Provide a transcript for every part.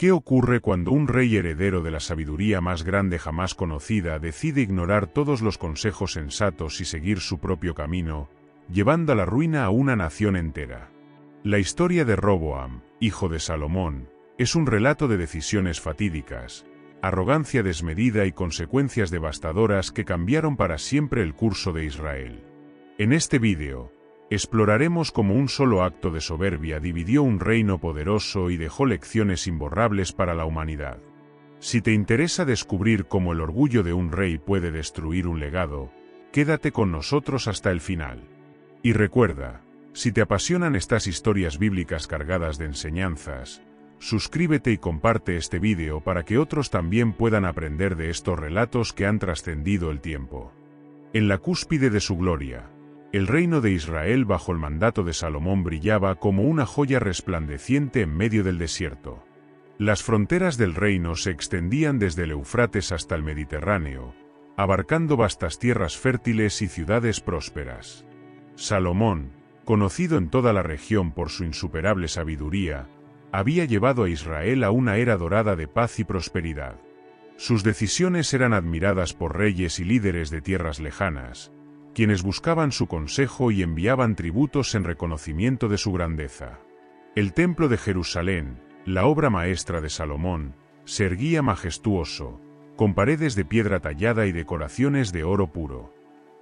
¿Qué ocurre cuando un rey heredero de la sabiduría más grande jamás conocida decide ignorar todos los consejos sensatos y seguir su propio camino, llevando a la ruina a una nación entera? La historia de Roboam, hijo de Salomón, es un relato de decisiones fatídicas, arrogancia desmedida y consecuencias devastadoras que cambiaron para siempre el curso de Israel. En este vídeo, exploraremos cómo un solo acto de soberbia dividió un reino poderoso y dejó lecciones imborrables para la humanidad. Si te interesa descubrir cómo el orgullo de un rey puede destruir un legado, quédate con nosotros hasta el final. Y recuerda, si te apasionan estas historias bíblicas cargadas de enseñanzas, suscríbete y comparte este vídeo para que otros también puedan aprender de estos relatos que han trascendido el tiempo. En la cúspide de su gloria, el reino de Israel bajo el mandato de Salomón brillaba como una joya resplandeciente en medio del desierto. Las fronteras del reino se extendían desde el Eufrates hasta el Mediterráneo, abarcando vastas tierras fértiles y ciudades prósperas. Salomón, conocido en toda la región por su insuperable sabiduría, había llevado a Israel a una era dorada de paz y prosperidad. Sus decisiones eran admiradas por reyes y líderes de tierras lejanas, quienes buscaban su consejo y enviaban tributos en reconocimiento de su grandeza. El Templo de Jerusalén, la obra maestra de Salomón, se erguía majestuoso, con paredes de piedra tallada y decoraciones de oro puro.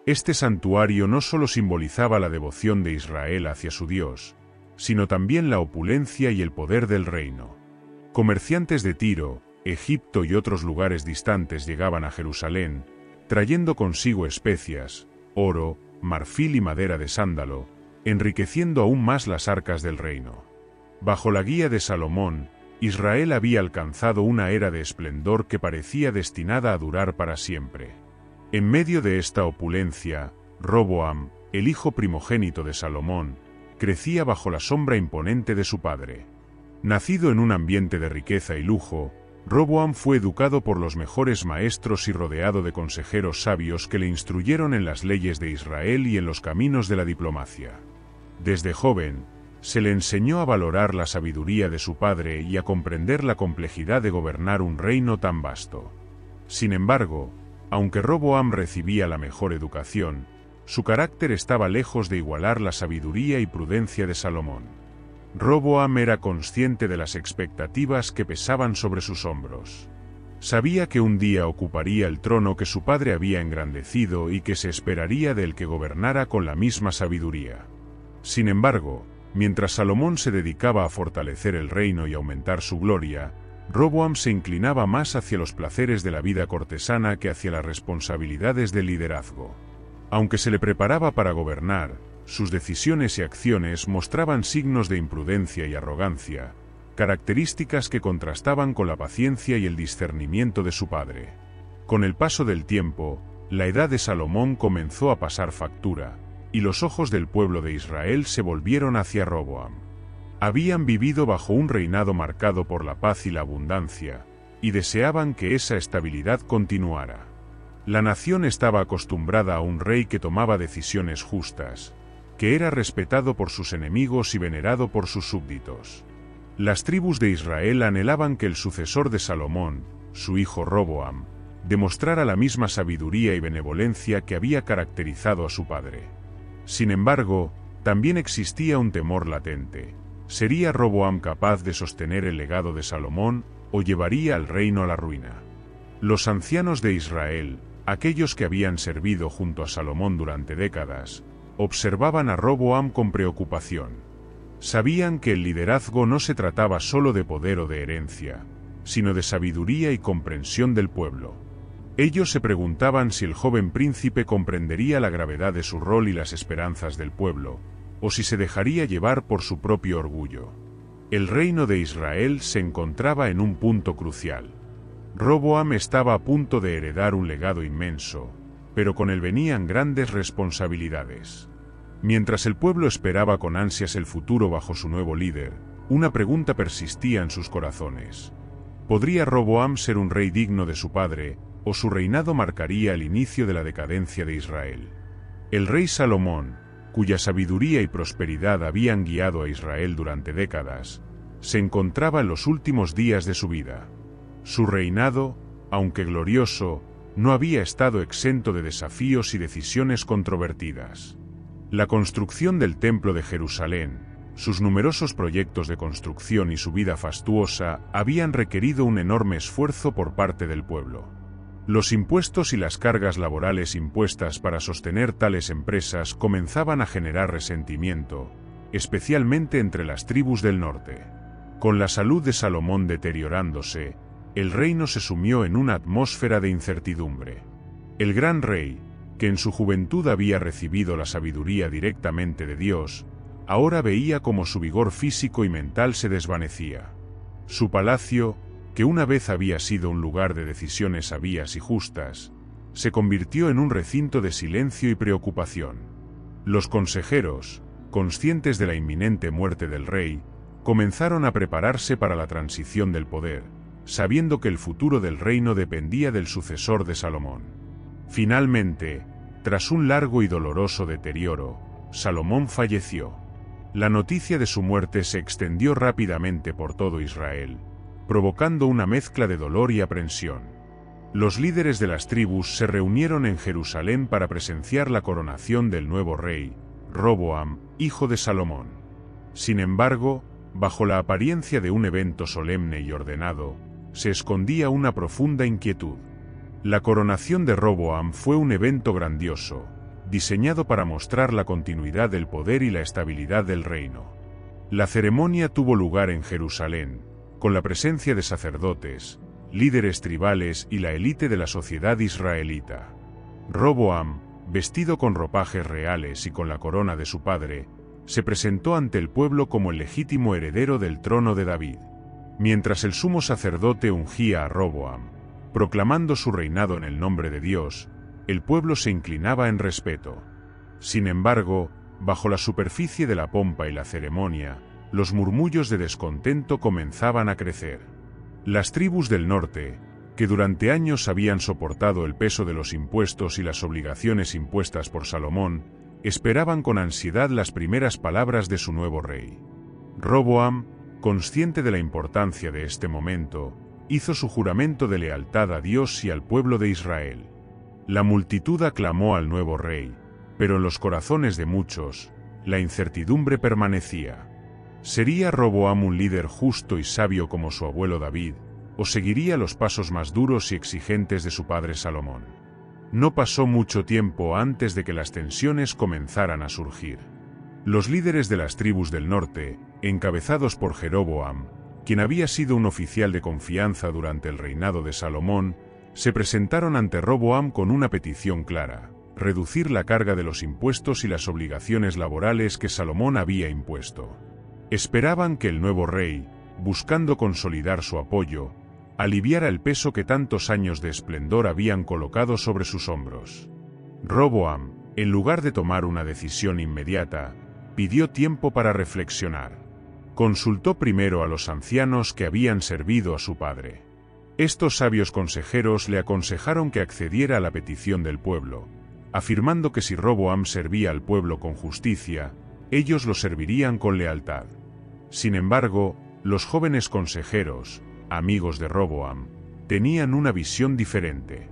Este santuario no solo simbolizaba la devoción de Israel hacia su Dios, sino también la opulencia y el poder del reino. Comerciantes de Tiro, Egipto y otros lugares distantes llegaban a Jerusalén, trayendo consigo especias, oro, marfil y madera de sándalo, enriqueciendo aún más las arcas del reino. Bajo la guía de Salomón, Israel había alcanzado una era de esplendor que parecía destinada a durar para siempre. En medio de esta opulencia, Roboam, el hijo primogénito de Salomón, crecía bajo la sombra imponente de su padre. Nacido en un ambiente de riqueza y lujo, Roboam fue educado por los mejores maestros y rodeado de consejeros sabios que le instruyeron en las leyes de Israel y en los caminos de la diplomacia. Desde joven, se le enseñó a valorar la sabiduría de su padre y a comprender la complejidad de gobernar un reino tan vasto. Sin embargo, aunque Roboam recibía la mejor educación, su carácter estaba lejos de igualar la sabiduría y prudencia de Salomón. Roboam era consciente de las expectativas que pesaban sobre sus hombros. Sabía que un día ocuparía el trono que su padre había engrandecido y que se esperaría del que gobernara con la misma sabiduría. Sin embargo, mientras Salomón se dedicaba a fortalecer el reino y aumentar su gloria, Roboam se inclinaba más hacia los placeres de la vida cortesana que hacia las responsabilidades del liderazgo. Aunque se le preparaba para gobernar, sus decisiones y acciones mostraban signos de imprudencia y arrogancia, características que contrastaban con la paciencia y el discernimiento de su padre. Con el paso del tiempo, la edad de Salomón comenzó a pasar factura, y los ojos del pueblo de Israel se volvieron hacia Roboam. Habían vivido bajo un reinado marcado por la paz y la abundancia, y deseaban que esa estabilidad continuara. La nación estaba acostumbrada a un rey que tomaba decisiones justas, que era respetado por sus enemigos y venerado por sus súbditos. Las tribus de Israel anhelaban que el sucesor de Salomón, su hijo Roboam, demostrara la misma sabiduría y benevolencia que había caracterizado a su padre. Sin embargo, también existía un temor latente. ¿Sería Roboam capaz de sostener el legado de Salomón o llevaría al reino a la ruina? Los ancianos de Israel, Aquellos que habían servido junto a Salomón durante décadas, observaban a Roboam con preocupación. Sabían que el liderazgo no se trataba solo de poder o de herencia, sino de sabiduría y comprensión del pueblo. Ellos se preguntaban si el joven príncipe comprendería la gravedad de su rol y las esperanzas del pueblo, o si se dejaría llevar por su propio orgullo. El reino de Israel se encontraba en un punto crucial. Roboam estaba a punto de heredar un legado inmenso, pero con él venían grandes responsabilidades. Mientras el pueblo esperaba con ansias el futuro bajo su nuevo líder, una pregunta persistía en sus corazones. ¿Podría Roboam ser un rey digno de su padre, o su reinado marcaría el inicio de la decadencia de Israel? El rey Salomón, cuya sabiduría y prosperidad habían guiado a Israel durante décadas, se encontraba en los últimos días de su vida. Su reinado, aunque glorioso, no había estado exento de desafíos y decisiones controvertidas. La construcción del Templo de Jerusalén, sus numerosos proyectos de construcción y su vida fastuosa habían requerido un enorme esfuerzo por parte del pueblo. Los impuestos y las cargas laborales impuestas para sostener tales empresas comenzaban a generar resentimiento, especialmente entre las tribus del norte. Con la salud de Salomón deteriorándose, el reino se sumió en una atmósfera de incertidumbre. El gran rey, que en su juventud había recibido la sabiduría directamente de Dios, ahora veía como su vigor físico y mental se desvanecía. Su palacio, que una vez había sido un lugar de decisiones sabias y justas, se convirtió en un recinto de silencio y preocupación. Los consejeros, conscientes de la inminente muerte del rey, comenzaron a prepararse para la transición del poder, sabiendo que el futuro del reino dependía del sucesor de Salomón. Finalmente, tras un largo y doloroso deterioro, Salomón falleció. La noticia de su muerte se extendió rápidamente por todo Israel, provocando una mezcla de dolor y aprensión. Los líderes de las tribus se reunieron en Jerusalén para presenciar la coronación del nuevo rey, Roboam, hijo de Salomón. Sin embargo, bajo la apariencia de un evento solemne y ordenado, se escondía una profunda inquietud. La coronación de Roboam fue un evento grandioso, diseñado para mostrar la continuidad del poder y la estabilidad del reino. La ceremonia tuvo lugar en Jerusalén, con la presencia de sacerdotes, líderes tribales y la élite de la sociedad israelita. Roboam, vestido con ropajes reales y con la corona de su padre, se presentó ante el pueblo como el legítimo heredero del trono de David. Mientras el sumo sacerdote ungía a Roboam, proclamando su reinado en el nombre de Dios, el pueblo se inclinaba en respeto. Sin embargo, bajo la superficie de la pompa y la ceremonia, los murmullos de descontento comenzaban a crecer. Las tribus del norte, que durante años habían soportado el peso de los impuestos y las obligaciones impuestas por Salomón, esperaban con ansiedad las primeras palabras de su nuevo rey. Roboam, consciente de la importancia de este momento, hizo su juramento de lealtad a Dios y al pueblo de Israel. La multitud aclamó al nuevo rey, pero en los corazones de muchos, la incertidumbre permanecía. ¿Sería Roboam un líder justo y sabio como su abuelo David, o seguiría los pasos más duros y exigentes de su padre Salomón? No pasó mucho tiempo antes de que las tensiones comenzaran a surgir. Los líderes de las tribus del norte, encabezados por Jeroboam, quien había sido un oficial de confianza durante el reinado de Salomón, se presentaron ante Roboam con una petición clara, reducir la carga de los impuestos y las obligaciones laborales que Salomón había impuesto. Esperaban que el nuevo rey, buscando consolidar su apoyo, aliviara el peso que tantos años de esplendor habían colocado sobre sus hombros. Roboam, en lugar de tomar una decisión inmediata, pidió tiempo para reflexionar. Consultó primero a los ancianos que habían servido a su padre. Estos sabios consejeros le aconsejaron que accediera a la petición del pueblo, afirmando que si Roboam servía al pueblo con justicia, ellos lo servirían con lealtad. Sin embargo, los jóvenes consejeros, amigos de Roboam, tenían una visión diferente.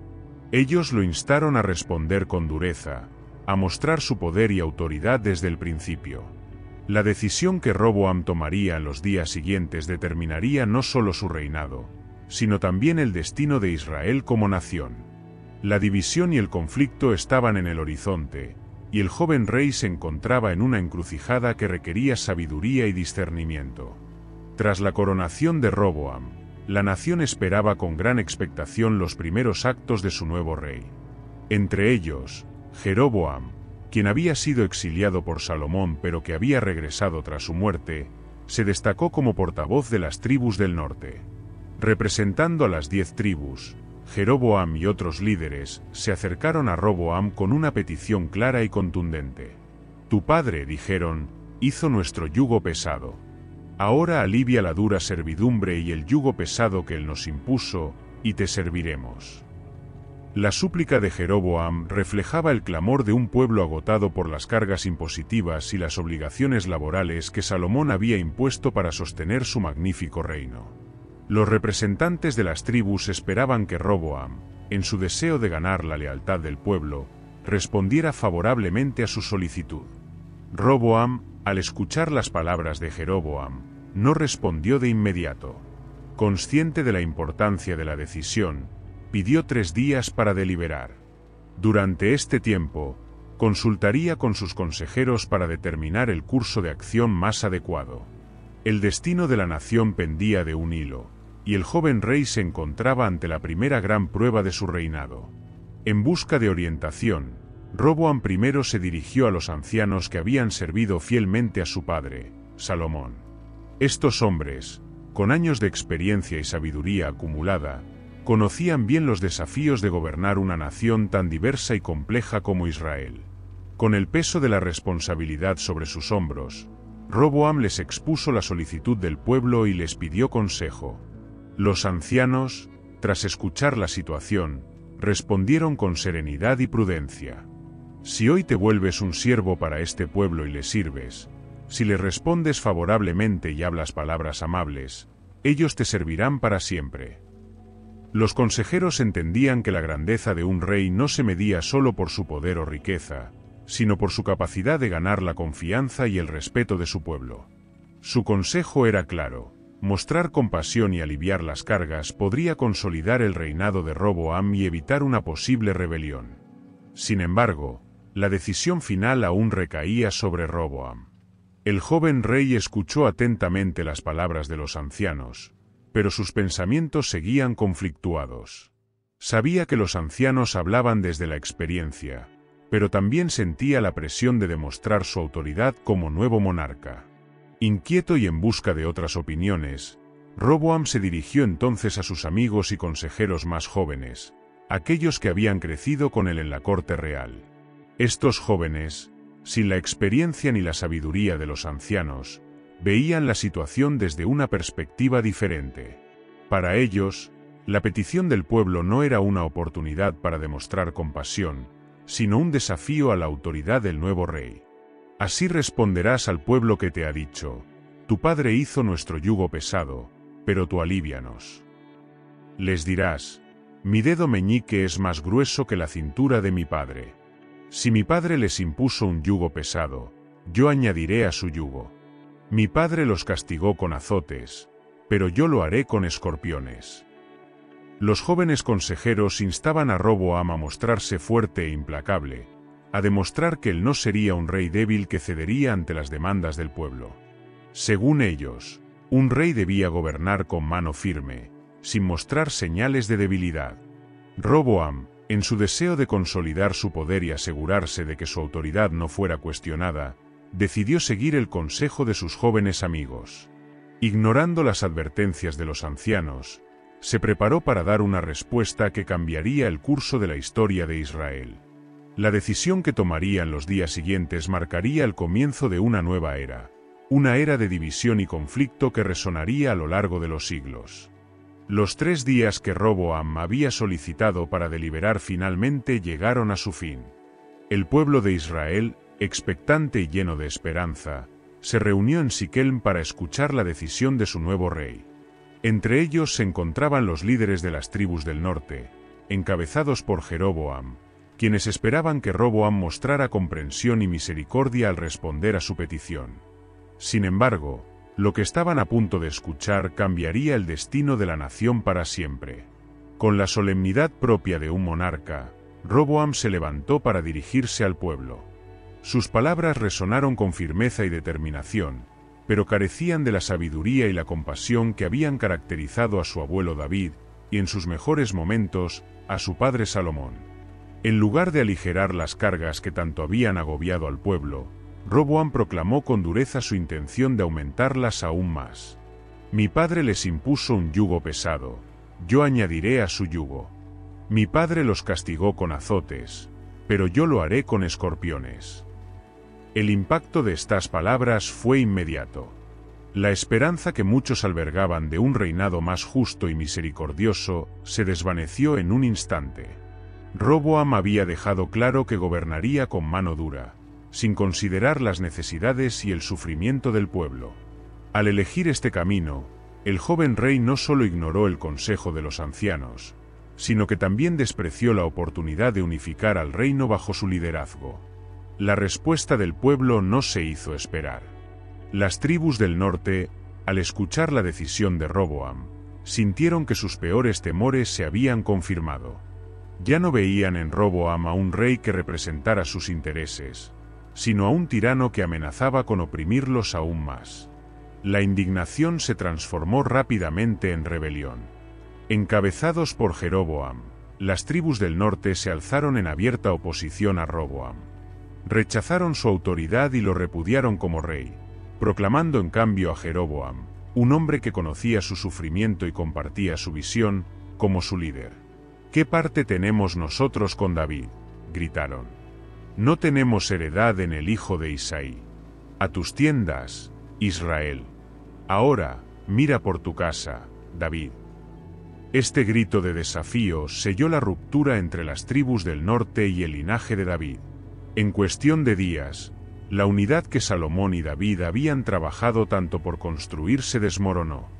Ellos lo instaron a responder con dureza, a mostrar su poder y autoridad desde el principio. La decisión que Roboam tomaría en los días siguientes determinaría no solo su reinado, sino también el destino de Israel como nación. La división y el conflicto estaban en el horizonte, y el joven rey se encontraba en una encrucijada que requería sabiduría y discernimiento. Tras la coronación de Roboam, la nación esperaba con gran expectación los primeros actos de su nuevo rey. Entre ellos, Jeroboam, quien había sido exiliado por Salomón pero que había regresado tras su muerte, se destacó como portavoz de las tribus del norte. Representando a las diez tribus, Jeroboam y otros líderes se acercaron a Roboam con una petición clara y contundente. Tu padre, dijeron, hizo nuestro yugo pesado. Ahora alivia la dura servidumbre y el yugo pesado que él nos impuso, y te serviremos. La súplica de Jeroboam reflejaba el clamor de un pueblo agotado por las cargas impositivas y las obligaciones laborales que Salomón había impuesto para sostener su magnífico reino. Los representantes de las tribus esperaban que Roboam, en su deseo de ganar la lealtad del pueblo, respondiera favorablemente a su solicitud. Roboam, al escuchar las palabras de Jeroboam, no respondió de inmediato. Consciente de la importancia de la decisión, pidió tres días para deliberar. Durante este tiempo, consultaría con sus consejeros para determinar el curso de acción más adecuado. El destino de la nación pendía de un hilo, y el joven rey se encontraba ante la primera gran prueba de su reinado. En busca de orientación, Roboam I se dirigió a los ancianos que habían servido fielmente a su padre, Salomón. Estos hombres, con años de experiencia y sabiduría acumulada, conocían bien los desafíos de gobernar una nación tan diversa y compleja como Israel. Con el peso de la responsabilidad sobre sus hombros, Roboam les expuso la solicitud del pueblo y les pidió consejo. Los ancianos, tras escuchar la situación, respondieron con serenidad y prudencia. Si hoy te vuelves un siervo para este pueblo y le sirves, si le respondes favorablemente y hablas palabras amables, ellos te servirán para siempre. Los consejeros entendían que la grandeza de un rey no se medía solo por su poder o riqueza, sino por su capacidad de ganar la confianza y el respeto de su pueblo. Su consejo era claro, mostrar compasión y aliviar las cargas podría consolidar el reinado de Roboam y evitar una posible rebelión. Sin embargo, la decisión final aún recaía sobre Roboam. El joven rey escuchó atentamente las palabras de los ancianos, pero sus pensamientos seguían conflictuados. Sabía que los ancianos hablaban desde la experiencia, pero también sentía la presión de demostrar su autoridad como nuevo monarca. Inquieto y en busca de otras opiniones, Roboam se dirigió entonces a sus amigos y consejeros más jóvenes, aquellos que habían crecido con él en la corte real. Estos jóvenes, sin la experiencia ni la sabiduría de los ancianos, veían la situación desde una perspectiva diferente. Para ellos, la petición del pueblo no era una oportunidad para demostrar compasión, sino un desafío a la autoridad del nuevo rey. Así responderás al pueblo que te ha dicho, tu padre hizo nuestro yugo pesado, pero tú alivianos. Les dirás, mi dedo meñique es más grueso que la cintura de mi padre. Si mi padre les impuso un yugo pesado, yo añadiré a su yugo. Mi padre los castigó con azotes, pero yo lo haré con escorpiones. Los jóvenes consejeros instaban a Roboam a mostrarse fuerte e implacable, a demostrar que él no sería un rey débil que cedería ante las demandas del pueblo. Según ellos, un rey debía gobernar con mano firme, sin mostrar señales de debilidad. Roboam, en su deseo de consolidar su poder y asegurarse de que su autoridad no fuera cuestionada, decidió seguir el consejo de sus jóvenes amigos. Ignorando las advertencias de los ancianos, se preparó para dar una respuesta que cambiaría el curso de la historia de Israel. La decisión que tomaría en los días siguientes marcaría el comienzo de una nueva era, una era de división y conflicto que resonaría a lo largo de los siglos. Los tres días que Roboam había solicitado para deliberar finalmente llegaron a su fin. El pueblo de Israel, expectante y lleno de esperanza, se reunió en Siquelm para escuchar la decisión de su nuevo rey. Entre ellos se encontraban los líderes de las tribus del norte, encabezados por Jeroboam, quienes esperaban que Roboam mostrara comprensión y misericordia al responder a su petición. Sin embargo, lo que estaban a punto de escuchar cambiaría el destino de la nación para siempre. Con la solemnidad propia de un monarca, Roboam se levantó para dirigirse al pueblo. Sus palabras resonaron con firmeza y determinación, pero carecían de la sabiduría y la compasión que habían caracterizado a su abuelo David, y en sus mejores momentos, a su padre Salomón. En lugar de aligerar las cargas que tanto habían agobiado al pueblo, Roboam proclamó con dureza su intención de aumentarlas aún más. Mi padre les impuso un yugo pesado, yo añadiré a su yugo. Mi padre los castigó con azotes, pero yo lo haré con escorpiones. El impacto de estas palabras fue inmediato. La esperanza que muchos albergaban de un reinado más justo y misericordioso se desvaneció en un instante. Roboam había dejado claro que gobernaría con mano dura, sin considerar las necesidades y el sufrimiento del pueblo. Al elegir este camino, el joven rey no solo ignoró el consejo de los ancianos, sino que también despreció la oportunidad de unificar al reino bajo su liderazgo. La respuesta del pueblo no se hizo esperar. Las tribus del norte, al escuchar la decisión de Roboam, sintieron que sus peores temores se habían confirmado. Ya no veían en Roboam a un rey que representara sus intereses, sino a un tirano que amenazaba con oprimirlos aún más. La indignación se transformó rápidamente en rebelión. Encabezados por Jeroboam, las tribus del norte se alzaron en abierta oposición a Roboam. Rechazaron su autoridad y lo repudiaron como rey, proclamando en cambio a Jeroboam, un hombre que conocía su sufrimiento y compartía su visión, como su líder. ¿Qué parte tenemos nosotros con David? gritaron. No tenemos heredad en el hijo de Isaí. A tus tiendas, Israel. Ahora, mira por tu casa, David. Este grito de desafío selló la ruptura entre las tribus del norte y el linaje de David. En cuestión de días, la unidad que Salomón y David habían trabajado tanto por construir se desmoronó.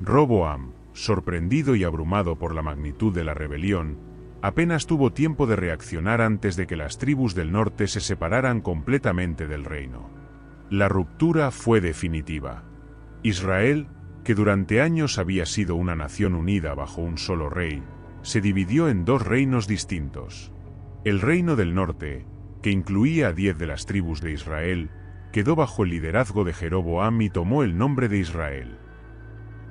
Roboam, sorprendido y abrumado por la magnitud de la rebelión, apenas tuvo tiempo de reaccionar antes de que las tribus del norte se separaran completamente del reino. La ruptura fue definitiva. Israel, que durante años había sido una nación unida bajo un solo rey, se dividió en dos reinos distintos. El reino del norte, que incluía a diez de las tribus de Israel, quedó bajo el liderazgo de Jeroboam y tomó el nombre de Israel.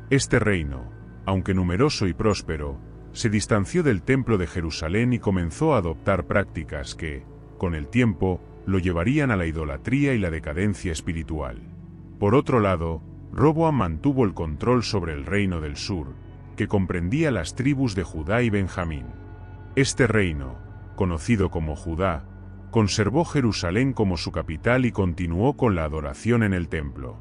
Este reino, aunque numeroso y próspero, se distanció del templo de Jerusalén y comenzó a adoptar prácticas que, con el tiempo, lo llevarían a la idolatría y la decadencia espiritual. Por otro lado, Roboam mantuvo el control sobre el reino del sur, que comprendía las tribus de Judá y Benjamín. Este reino, conocido como Judá, conservó Jerusalén como su capital y continuó con la adoración en el templo.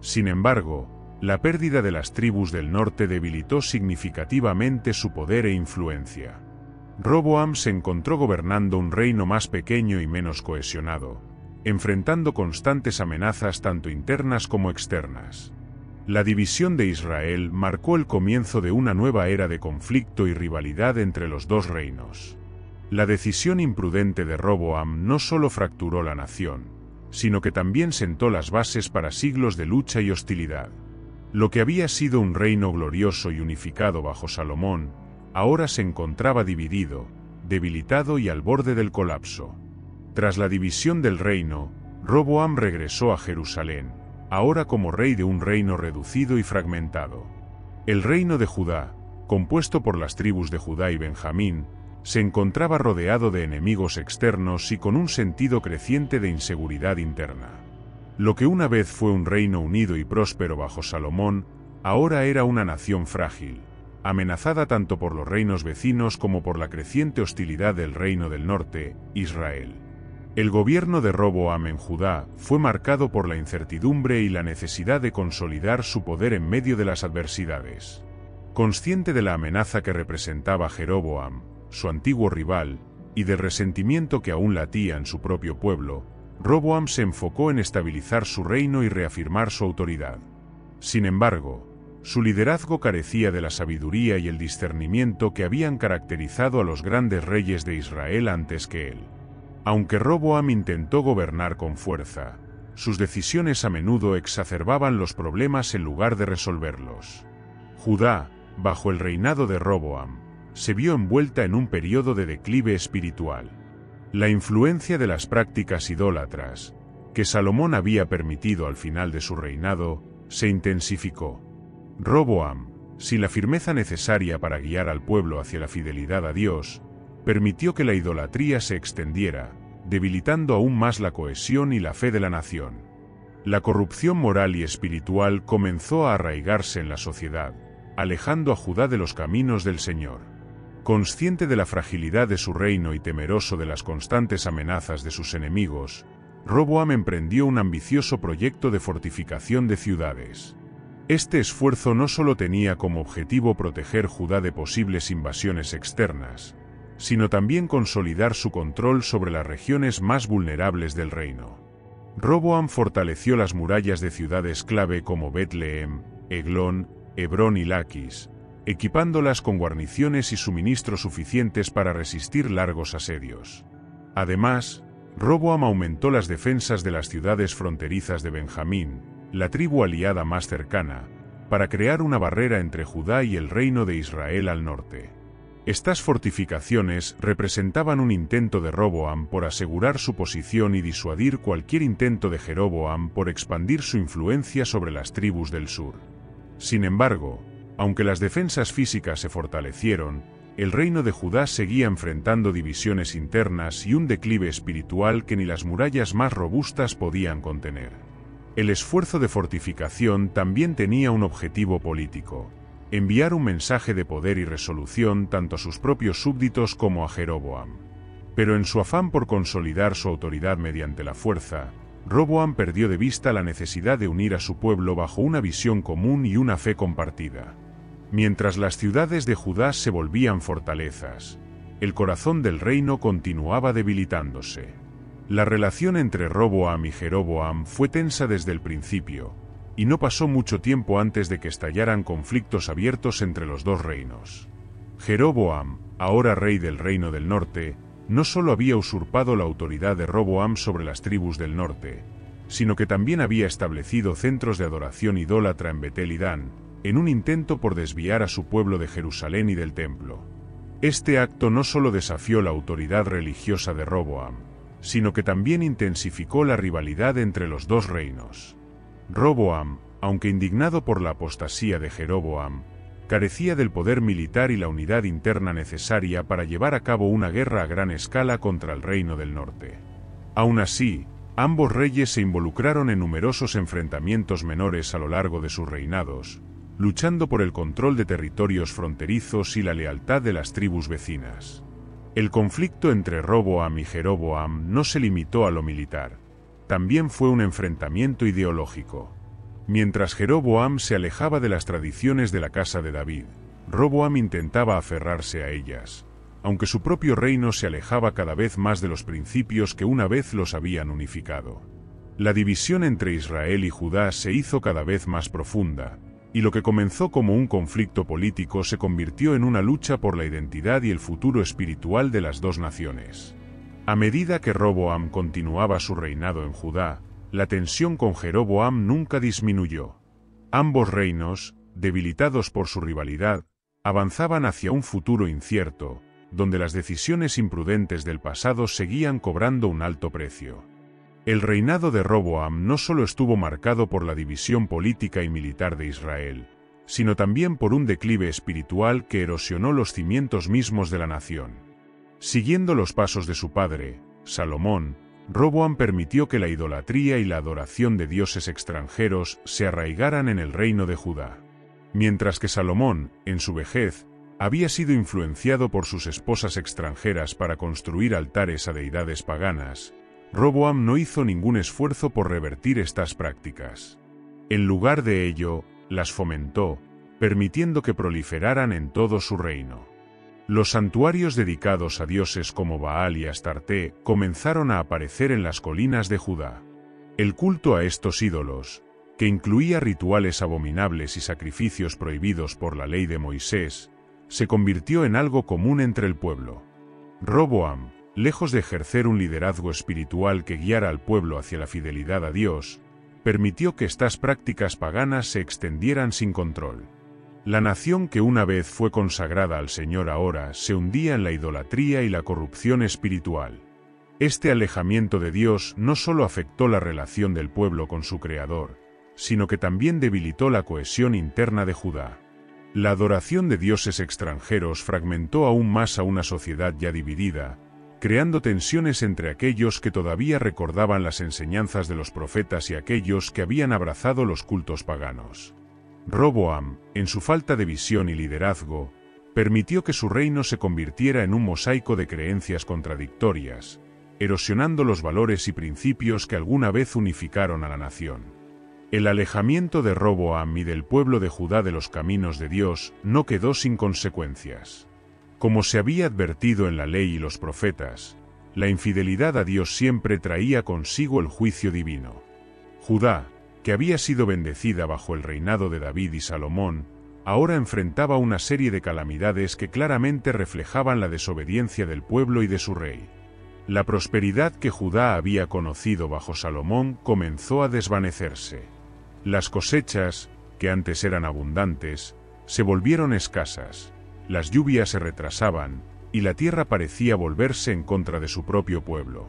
Sin embargo, la pérdida de las tribus del norte debilitó significativamente su poder e influencia. Roboam se encontró gobernando un reino más pequeño y menos cohesionado, enfrentando constantes amenazas tanto internas como externas. La división de Israel marcó el comienzo de una nueva era de conflicto y rivalidad entre los dos reinos. La decisión imprudente de Roboam no solo fracturó la nación, sino que también sentó las bases para siglos de lucha y hostilidad. Lo que había sido un reino glorioso y unificado bajo Salomón, ahora se encontraba dividido, debilitado y al borde del colapso. Tras la división del reino, Roboam regresó a Jerusalén, ahora como rey de un reino reducido y fragmentado. El reino de Judá, compuesto por las tribus de Judá y Benjamín, se encontraba rodeado de enemigos externos y con un sentido creciente de inseguridad interna. Lo que una vez fue un reino unido y próspero bajo Salomón, ahora era una nación frágil, amenazada tanto por los reinos vecinos como por la creciente hostilidad del reino del norte, Israel. El gobierno de Roboam en Judá fue marcado por la incertidumbre y la necesidad de consolidar su poder en medio de las adversidades. Consciente de la amenaza que representaba Jeroboam, su antiguo rival, y del resentimiento que aún latía en su propio pueblo, Roboam se enfocó en estabilizar su reino y reafirmar su autoridad. Sin embargo, su liderazgo carecía de la sabiduría y el discernimiento que habían caracterizado a los grandes reyes de Israel antes que él. Aunque Roboam intentó gobernar con fuerza, sus decisiones a menudo exacerbaban los problemas en lugar de resolverlos. Judá, bajo el reinado de Roboam, se vio envuelta en un periodo de declive espiritual. La influencia de las prácticas idólatras, que Salomón había permitido al final de su reinado, se intensificó. Roboam, sin la firmeza necesaria para guiar al pueblo hacia la fidelidad a Dios, permitió que la idolatría se extendiera, debilitando aún más la cohesión y la fe de la nación. La corrupción moral y espiritual comenzó a arraigarse en la sociedad, alejando a Judá de los caminos del Señor. Consciente de la fragilidad de su reino y temeroso de las constantes amenazas de sus enemigos, Roboam emprendió un ambicioso proyecto de fortificación de ciudades. Este esfuerzo no solo tenía como objetivo proteger Judá de posibles invasiones externas, sino también consolidar su control sobre las regiones más vulnerables del reino. Roboam fortaleció las murallas de ciudades clave como Betlehem, Eglón, Hebrón y Laquis, equipándolas con guarniciones y suministros suficientes para resistir largos asedios. Además, Roboam aumentó las defensas de las ciudades fronterizas de Benjamín, la tribu aliada más cercana, para crear una barrera entre Judá y el reino de Israel al norte. Estas fortificaciones representaban un intento de Roboam por asegurar su posición y disuadir cualquier intento de Jeroboam por expandir su influencia sobre las tribus del sur. Sin embargo, aunque las defensas físicas se fortalecieron, el reino de Judá seguía enfrentando divisiones internas y un declive espiritual que ni las murallas más robustas podían contener. El esfuerzo de fortificación también tenía un objetivo político enviar un mensaje de poder y resolución tanto a sus propios súbditos como a Jeroboam. Pero en su afán por consolidar su autoridad mediante la fuerza, Roboam perdió de vista la necesidad de unir a su pueblo bajo una visión común y una fe compartida. Mientras las ciudades de Judá se volvían fortalezas, el corazón del reino continuaba debilitándose. La relación entre Roboam y Jeroboam fue tensa desde el principio, y no pasó mucho tiempo antes de que estallaran conflictos abiertos entre los dos reinos. Jeroboam, ahora rey del reino del norte, no solo había usurpado la autoridad de Roboam sobre las tribus del norte, sino que también había establecido centros de adoración idólatra en Betel y Dan, en un intento por desviar a su pueblo de Jerusalén y del templo. Este acto no solo desafió la autoridad religiosa de Roboam, sino que también intensificó la rivalidad entre los dos reinos. Roboam, aunque indignado por la apostasía de Jeroboam, carecía del poder militar y la unidad interna necesaria para llevar a cabo una guerra a gran escala contra el reino del norte. Aún así, ambos reyes se involucraron en numerosos enfrentamientos menores a lo largo de sus reinados, luchando por el control de territorios fronterizos y la lealtad de las tribus vecinas. El conflicto entre Roboam y Jeroboam no se limitó a lo militar también fue un enfrentamiento ideológico. Mientras Jeroboam se alejaba de las tradiciones de la casa de David, Roboam intentaba aferrarse a ellas, aunque su propio reino se alejaba cada vez más de los principios que una vez los habían unificado. La división entre Israel y Judá se hizo cada vez más profunda, y lo que comenzó como un conflicto político se convirtió en una lucha por la identidad y el futuro espiritual de las dos naciones. A medida que Roboam continuaba su reinado en Judá, la tensión con Jeroboam nunca disminuyó. Ambos reinos, debilitados por su rivalidad, avanzaban hacia un futuro incierto, donde las decisiones imprudentes del pasado seguían cobrando un alto precio. El reinado de Roboam no solo estuvo marcado por la división política y militar de Israel, sino también por un declive espiritual que erosionó los cimientos mismos de la nación. Siguiendo los pasos de su padre, Salomón, Roboam permitió que la idolatría y la adoración de dioses extranjeros se arraigaran en el reino de Judá. Mientras que Salomón, en su vejez, había sido influenciado por sus esposas extranjeras para construir altares a deidades paganas, Roboam no hizo ningún esfuerzo por revertir estas prácticas. En lugar de ello, las fomentó, permitiendo que proliferaran en todo su reino. Los santuarios dedicados a dioses como Baal y Astarte comenzaron a aparecer en las colinas de Judá. El culto a estos ídolos, que incluía rituales abominables y sacrificios prohibidos por la ley de Moisés, se convirtió en algo común entre el pueblo. Roboam, lejos de ejercer un liderazgo espiritual que guiara al pueblo hacia la fidelidad a Dios, permitió que estas prácticas paganas se extendieran sin control. La nación que una vez fue consagrada al Señor ahora se hundía en la idolatría y la corrupción espiritual. Este alejamiento de Dios no solo afectó la relación del pueblo con su Creador, sino que también debilitó la cohesión interna de Judá. La adoración de dioses extranjeros fragmentó aún más a una sociedad ya dividida, creando tensiones entre aquellos que todavía recordaban las enseñanzas de los profetas y aquellos que habían abrazado los cultos paganos. Roboam, en su falta de visión y liderazgo, permitió que su reino se convirtiera en un mosaico de creencias contradictorias, erosionando los valores y principios que alguna vez unificaron a la nación. El alejamiento de Roboam y del pueblo de Judá de los caminos de Dios no quedó sin consecuencias. Como se había advertido en la ley y los profetas, la infidelidad a Dios siempre traía consigo el juicio divino. Judá, que había sido bendecida bajo el reinado de David y Salomón, ahora enfrentaba una serie de calamidades que claramente reflejaban la desobediencia del pueblo y de su rey. La prosperidad que Judá había conocido bajo Salomón comenzó a desvanecerse. Las cosechas, que antes eran abundantes, se volvieron escasas, las lluvias se retrasaban, y la tierra parecía volverse en contra de su propio pueblo.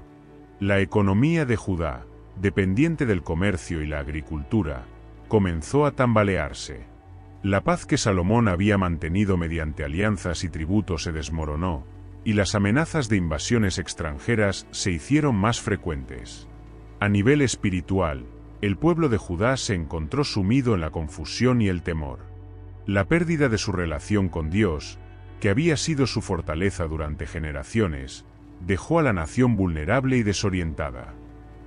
La economía de Judá, dependiente del comercio y la agricultura, comenzó a tambalearse. La paz que Salomón había mantenido mediante alianzas y tributos se desmoronó, y las amenazas de invasiones extranjeras se hicieron más frecuentes. A nivel espiritual, el pueblo de Judá se encontró sumido en la confusión y el temor. La pérdida de su relación con Dios, que había sido su fortaleza durante generaciones, dejó a la nación vulnerable y desorientada.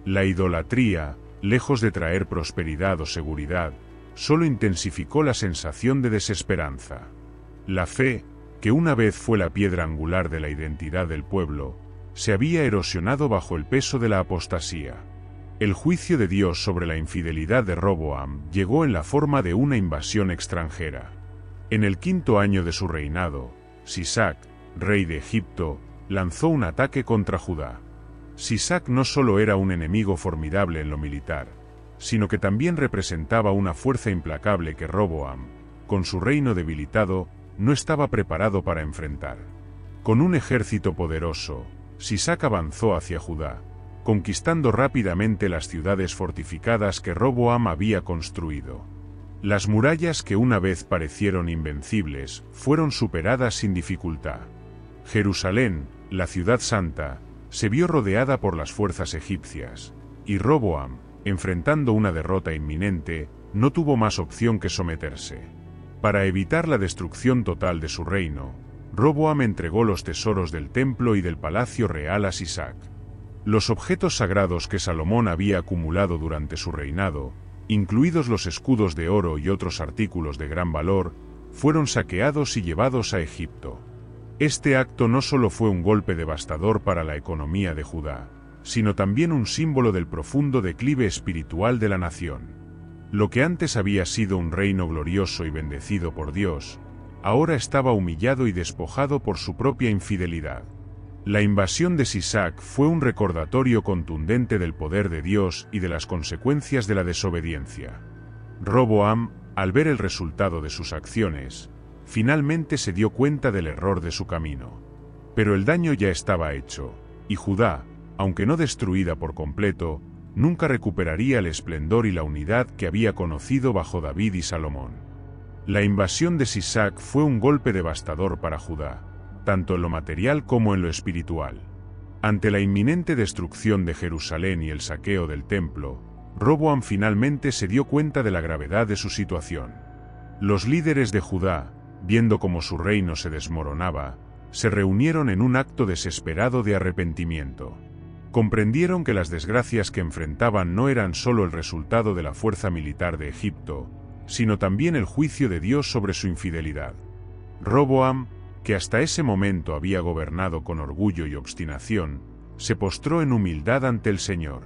La idolatría, lejos de traer prosperidad o seguridad, solo intensificó la sensación de desesperanza. La fe, que una vez fue la piedra angular de la identidad del pueblo, se había erosionado bajo el peso de la apostasía. El juicio de Dios sobre la infidelidad de Roboam llegó en la forma de una invasión extranjera. En el quinto año de su reinado, Sisac, rey de Egipto, lanzó un ataque contra Judá. Sisac no solo era un enemigo formidable en lo militar, sino que también representaba una fuerza implacable que Roboam, con su reino debilitado, no estaba preparado para enfrentar. Con un ejército poderoso, Sisac avanzó hacia Judá, conquistando rápidamente las ciudades fortificadas que Roboam había construido. Las murallas que una vez parecieron invencibles fueron superadas sin dificultad. Jerusalén, la ciudad santa, se vio rodeada por las fuerzas egipcias, y Roboam, enfrentando una derrota inminente, no tuvo más opción que someterse. Para evitar la destrucción total de su reino, Roboam entregó los tesoros del templo y del palacio real a Sisac. Los objetos sagrados que Salomón había acumulado durante su reinado, incluidos los escudos de oro y otros artículos de gran valor, fueron saqueados y llevados a Egipto. Este acto no solo fue un golpe devastador para la economía de Judá, sino también un símbolo del profundo declive espiritual de la nación. Lo que antes había sido un reino glorioso y bendecido por Dios, ahora estaba humillado y despojado por su propia infidelidad. La invasión de Sisac fue un recordatorio contundente del poder de Dios y de las consecuencias de la desobediencia. Roboam, al ver el resultado de sus acciones, finalmente se dio cuenta del error de su camino. Pero el daño ya estaba hecho, y Judá, aunque no destruida por completo, nunca recuperaría el esplendor y la unidad que había conocido bajo David y Salomón. La invasión de Sisac fue un golpe devastador para Judá, tanto en lo material como en lo espiritual. Ante la inminente destrucción de Jerusalén y el saqueo del templo, Roboam finalmente se dio cuenta de la gravedad de su situación. Los líderes de Judá, viendo cómo su reino se desmoronaba, se reunieron en un acto desesperado de arrepentimiento comprendieron que las desgracias que enfrentaban no eran solo el resultado de la fuerza militar de Egipto, sino también el juicio de Dios sobre su infidelidad. Roboam, que hasta ese momento había gobernado con orgullo y obstinación, se postró en humildad ante el Señor.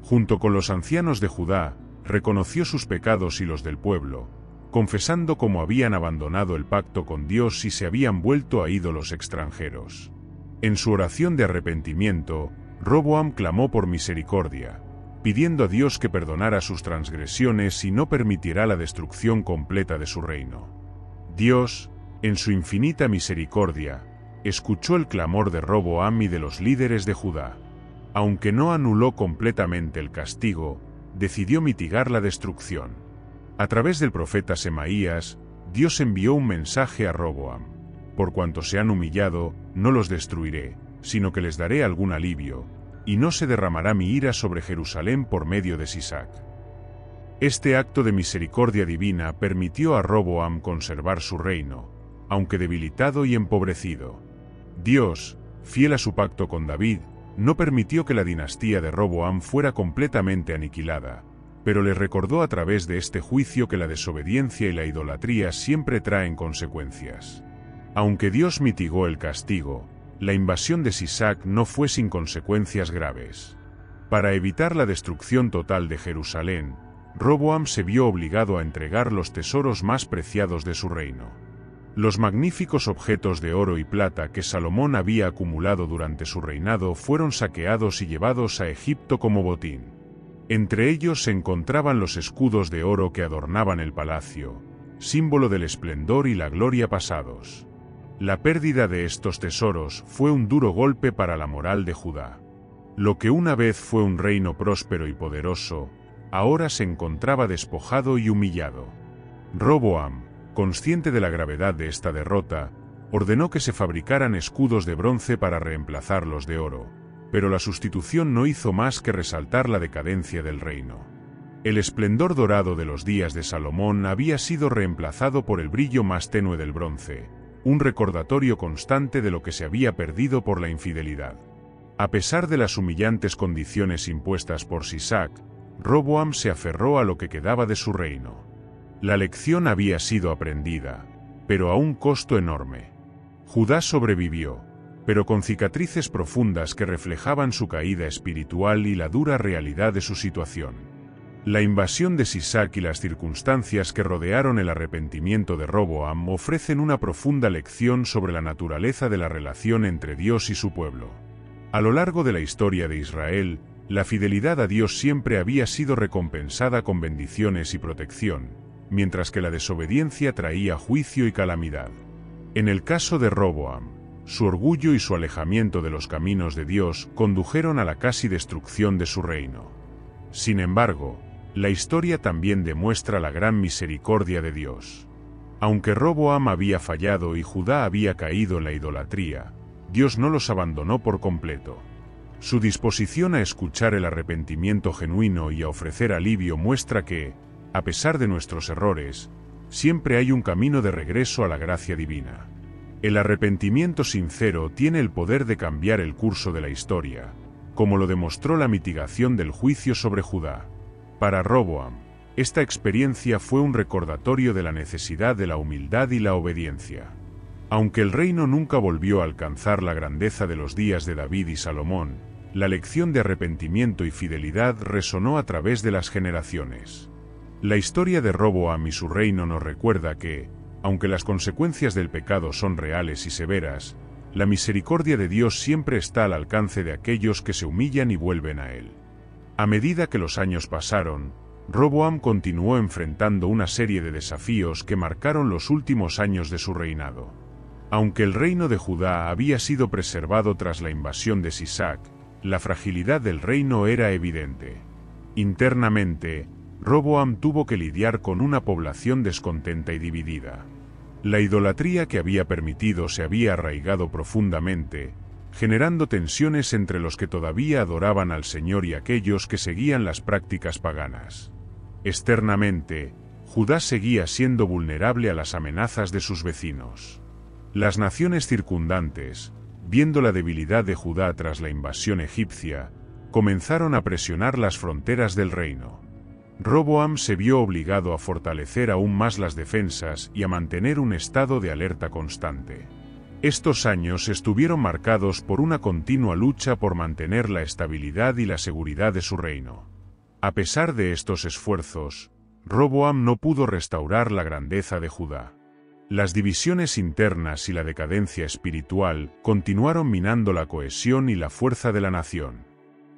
Junto con los ancianos de Judá, reconoció sus pecados y los del pueblo, confesando cómo habían abandonado el pacto con Dios y se habían vuelto a ídolos extranjeros. En su oración de arrepentimiento, Roboam clamó por misericordia, pidiendo a Dios que perdonara sus transgresiones y no permitirá la destrucción completa de su reino. Dios, en su infinita misericordia, escuchó el clamor de Roboam y de los líderes de Judá. Aunque no anuló completamente el castigo, decidió mitigar la destrucción. A través del profeta Semaías, Dios envió un mensaje a Roboam. Por cuanto se han humillado, no los destruiré, sino que les daré algún alivio, y no se derramará mi ira sobre Jerusalén por medio de Sisac. Este acto de misericordia divina permitió a Roboam conservar su reino, aunque debilitado y empobrecido. Dios, fiel a su pacto con David, no permitió que la dinastía de Roboam fuera completamente aniquilada, pero le recordó a través de este juicio que la desobediencia y la idolatría siempre traen consecuencias. Aunque Dios mitigó el castigo, la invasión de Sisac no fue sin consecuencias graves. Para evitar la destrucción total de Jerusalén, Roboam se vio obligado a entregar los tesoros más preciados de su reino. Los magníficos objetos de oro y plata que Salomón había acumulado durante su reinado fueron saqueados y llevados a Egipto como botín. Entre ellos se encontraban los escudos de oro que adornaban el palacio, símbolo del esplendor y la gloria pasados. La pérdida de estos tesoros fue un duro golpe para la moral de Judá. Lo que una vez fue un reino próspero y poderoso, ahora se encontraba despojado y humillado. Roboam, consciente de la gravedad de esta derrota, ordenó que se fabricaran escudos de bronce para reemplazar los de oro, pero la sustitución no hizo más que resaltar la decadencia del reino. El esplendor dorado de los días de Salomón había sido reemplazado por el brillo más tenue del bronce, un recordatorio constante de lo que se había perdido por la infidelidad. A pesar de las humillantes condiciones impuestas por Sisac, Roboam se aferró a lo que quedaba de su reino. La lección había sido aprendida, pero a un costo enorme. Judá sobrevivió, pero con cicatrices profundas que reflejaban su caída espiritual y la dura realidad de su situación. La invasión de Sisac y las circunstancias que rodearon el arrepentimiento de Roboam ofrecen una profunda lección sobre la naturaleza de la relación entre Dios y su pueblo. A lo largo de la historia de Israel, la fidelidad a Dios siempre había sido recompensada con bendiciones y protección, mientras que la desobediencia traía juicio y calamidad. En el caso de Roboam, su orgullo y su alejamiento de los caminos de Dios condujeron a la casi destrucción de su reino. Sin embargo, la historia también demuestra la gran misericordia de Dios. Aunque Roboam había fallado y Judá había caído en la idolatría, Dios no los abandonó por completo. Su disposición a escuchar el arrepentimiento genuino y a ofrecer alivio muestra que, a pesar de nuestros errores, siempre hay un camino de regreso a la gracia divina. El arrepentimiento sincero tiene el poder de cambiar el curso de la historia, como lo demostró la mitigación del juicio sobre Judá. Para Roboam, esta experiencia fue un recordatorio de la necesidad de la humildad y la obediencia. Aunque el reino nunca volvió a alcanzar la grandeza de los días de David y Salomón, la lección de arrepentimiento y fidelidad resonó a través de las generaciones. La historia de Roboam y su reino nos recuerda que, aunque las consecuencias del pecado son reales y severas, la misericordia de Dios siempre está al alcance de aquellos que se humillan y vuelven a Él. A medida que los años pasaron, Roboam continuó enfrentando una serie de desafíos que marcaron los últimos años de su reinado. Aunque el reino de Judá había sido preservado tras la invasión de Sisac, la fragilidad del reino era evidente. Internamente, Roboam tuvo que lidiar con una población descontenta y dividida. La idolatría que había permitido se había arraigado profundamente, generando tensiones entre los que todavía adoraban al Señor y aquellos que seguían las prácticas paganas. Externamente, Judá seguía siendo vulnerable a las amenazas de sus vecinos. Las naciones circundantes, viendo la debilidad de Judá tras la invasión egipcia, comenzaron a presionar las fronteras del reino. Roboam se vio obligado a fortalecer aún más las defensas y a mantener un estado de alerta constante. Estos años estuvieron marcados por una continua lucha por mantener la estabilidad y la seguridad de su reino. A pesar de estos esfuerzos, Roboam no pudo restaurar la grandeza de Judá. Las divisiones internas y la decadencia espiritual continuaron minando la cohesión y la fuerza de la nación.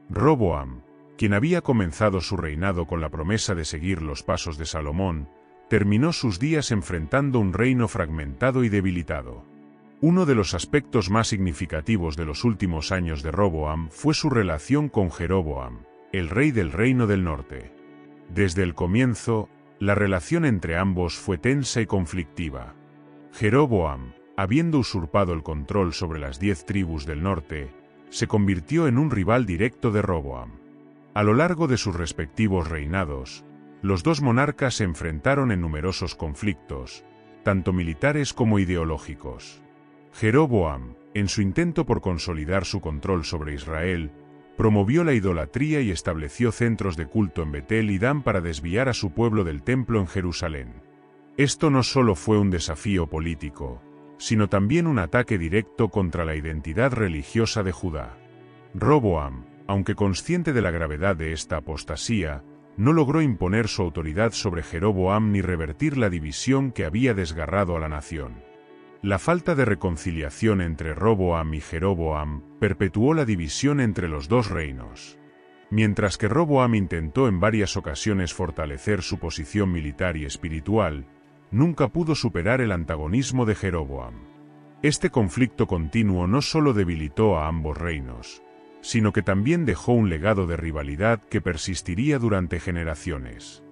Roboam, quien había comenzado su reinado con la promesa de seguir los pasos de Salomón, terminó sus días enfrentando un reino fragmentado y debilitado. Uno de los aspectos más significativos de los últimos años de Roboam fue su relación con Jeroboam, el rey del reino del norte. Desde el comienzo, la relación entre ambos fue tensa y conflictiva. Jeroboam, habiendo usurpado el control sobre las diez tribus del norte, se convirtió en un rival directo de Roboam. A lo largo de sus respectivos reinados, los dos monarcas se enfrentaron en numerosos conflictos, tanto militares como ideológicos. Jeroboam, en su intento por consolidar su control sobre Israel, promovió la idolatría y estableció centros de culto en Betel y Dan para desviar a su pueblo del templo en Jerusalén. Esto no solo fue un desafío político, sino también un ataque directo contra la identidad religiosa de Judá. Roboam, aunque consciente de la gravedad de esta apostasía, no logró imponer su autoridad sobre Jeroboam ni revertir la división que había desgarrado a la nación. La falta de reconciliación entre Roboam y Jeroboam perpetuó la división entre los dos reinos. Mientras que Roboam intentó en varias ocasiones fortalecer su posición militar y espiritual, nunca pudo superar el antagonismo de Jeroboam. Este conflicto continuo no solo debilitó a ambos reinos, sino que también dejó un legado de rivalidad que persistiría durante generaciones.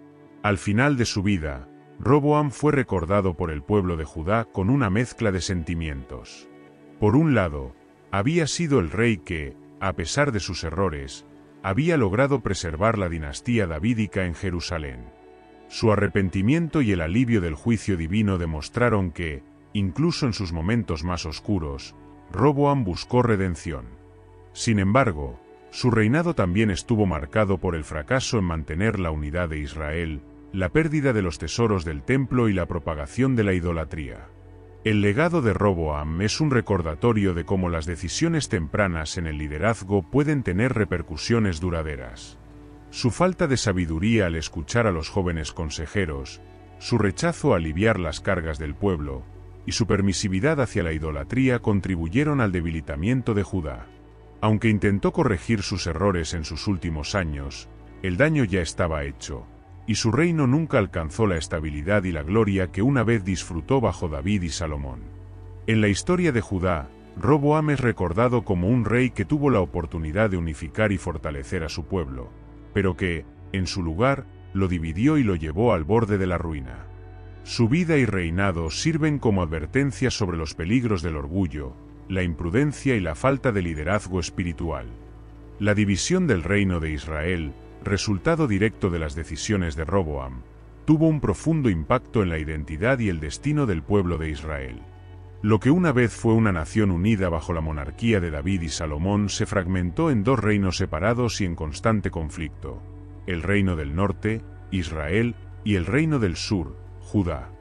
Al final de su vida, Roboam fue recordado por el pueblo de Judá con una mezcla de sentimientos. Por un lado, había sido el rey que, a pesar de sus errores, había logrado preservar la dinastía davídica en Jerusalén. Su arrepentimiento y el alivio del juicio divino demostraron que, incluso en sus momentos más oscuros, Roboam buscó redención. Sin embargo, su reinado también estuvo marcado por el fracaso en mantener la unidad de Israel, la pérdida de los tesoros del templo y la propagación de la idolatría. El legado de Roboam es un recordatorio de cómo las decisiones tempranas en el liderazgo pueden tener repercusiones duraderas. Su falta de sabiduría al escuchar a los jóvenes consejeros, su rechazo a aliviar las cargas del pueblo, y su permisividad hacia la idolatría contribuyeron al debilitamiento de Judá. Aunque intentó corregir sus errores en sus últimos años, el daño ya estaba hecho, y su reino nunca alcanzó la estabilidad y la gloria que una vez disfrutó bajo David y Salomón. En la historia de Judá, Roboam es recordado como un rey que tuvo la oportunidad de unificar y fortalecer a su pueblo, pero que, en su lugar, lo dividió y lo llevó al borde de la ruina. Su vida y reinado sirven como advertencia sobre los peligros del orgullo, la imprudencia y la falta de liderazgo espiritual. La división del reino de Israel, resultado directo de las decisiones de Roboam, tuvo un profundo impacto en la identidad y el destino del pueblo de Israel. Lo que una vez fue una nación unida bajo la monarquía de David y Salomón se fragmentó en dos reinos separados y en constante conflicto, el reino del norte, Israel, y el reino del sur, Judá.